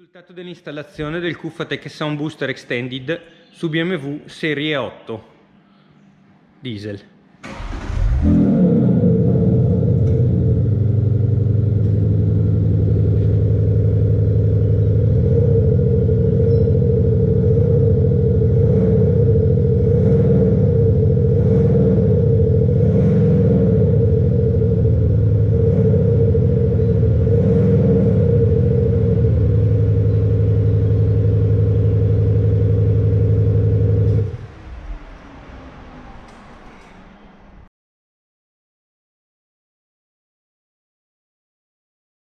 Risultato dell'installazione del Cuffatec Sound Booster Extended su BMW Serie 8 Diesel.